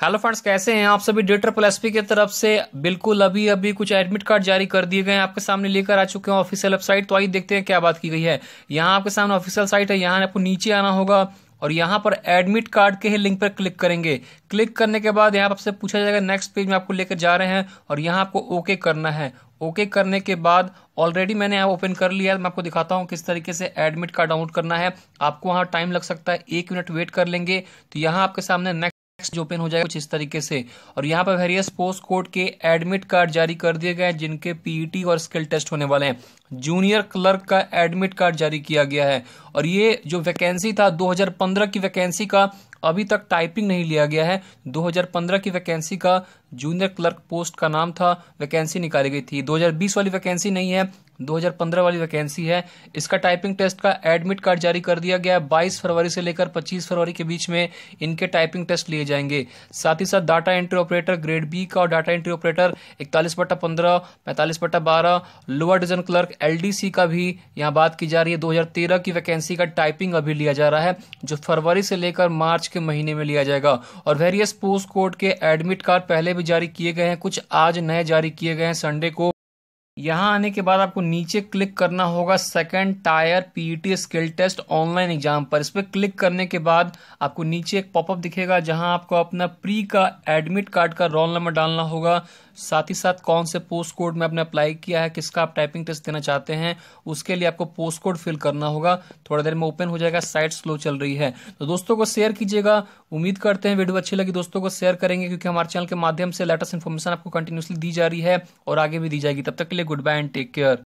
Hello friends, कैसे हैं आप सभी? डेटर प्लस पी की तरफ़ से बिल्कुल अभी अभी कुछ एडमिट कार्ड जारी कर दिए गए हैं। आपके सामने लेकर आ चुके हैं ऑफिशियल वेबसाइट तो आइए देखते हैं क्या बात की गई है। यहाँ आपके सामने ऑफिशियल साइट है। यहाँ आपको नीचे आना होगा और यहाँ पर एडमिट कार्ड के ही लिंक पर क्लिक करेंगे। क्लिक करने के बाद यहाँ आपसे पूछा जाएगा नेक्स्ट पेज में आपको लेकर जा रहे हैं और यहाँ आपको ओके करना है। ओके करने के बाद ऑलरेडी मैंने यहाँ ओपन कर लिया है। मैं आपको दिखाता हूँ किस तरीके से एडमिट कार्ड डाउनलोड करना है। आपको वहाँ टाइम लग सकता है। एक मिनट वेट कर लेंगे। तो यहाँ आपके सामने नेक्स्ट जो ओपन हो जाएगा कुछ इस तरीके से। और यहाँ पर वेरियस पोस्ट कोड के एडमिट कार्ड जारी कर दिए गए जिनके पीईटी e और स्किल टेस्ट होने वाले हैं। जूनियर क्लर्क का एडमिट कार्ड जारी किया गया है। और ये जो वैकेंसी था 2015 की वैकेंसी का, अभी तक टाइपिंग नहीं लिया गया है। 2015 की वैकेंसी का जूनियर क्लर्क पोस्ट का नाम था वैकेंसी निकाली गई थी। 2020 वाली वैकेंसी नहीं है 2015 वाली वैकेंसी है। इसका टाइपिंग टेस्ट का एडमिट कार्ड जारी कर दिया गया। है 22 फरवरी से लेकर 25 फरवरी के बीच में इनके टाइपिंग टेस्ट लिए जाएँगे। साथ ही साथ data entry operator grade B का और डाटा एंट्री ऑपरेटर इकतालीस बट्टा पंद्रह, पैंतालीस बट्टा बारह, लोअर डिजन क्लर्क एलडीसी का भी यहाँ बात की जा रही है। दो हज़ार तेरह की वैकेंसी का टाइपिंग अभी लिया जा रहा है, जो फरवरी से लेकर मार्च के महीने में लिया जाएगा। और वेरियस पोस्ट कोड के एडमिट कार्ड पहले भी जारी किए गए हैं। कुछ आज नए जारी किए गए हैं। संडे को यहाँ आने के बाद आपको नीचे क्लिक करना होगा second tier PET skill test online exam पर। इस पर क्लिक करने के बाद आपको नीचे एक पॉपअप दिखेगा जहाँ आपको अपना प्री का एडमिट कार्ड का रोल नंबर डालना होगा। साथ ही साथ कौन से पोस्ट कोड में आपने अप्लाई किया है, किसका आप टाइपिंग टेस्ट देना चाहते हैं, उसके लिए आपको पोस्ट कोड फिल करना होगा। थोड़ा देर में ओपन हो जाएगा साइट स्लो चल रही है। तो दोस्तों को शेयर कीजिएगा। उम्मीद करते हैं वीडियो अच्छी लगी, दोस्तों को शेयर करेंगे, क्योंकि हमारे चैनल के माध्यम से लेटेस्ट इन्फॉर्मेशन आपको कंटिन्यूसली दी जा रही है और आगे भी दी जाएगी। तब तक के लिए good bye and take care